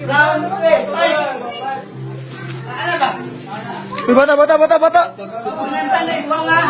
Uy, bata, bata, bata, bata! Pasok!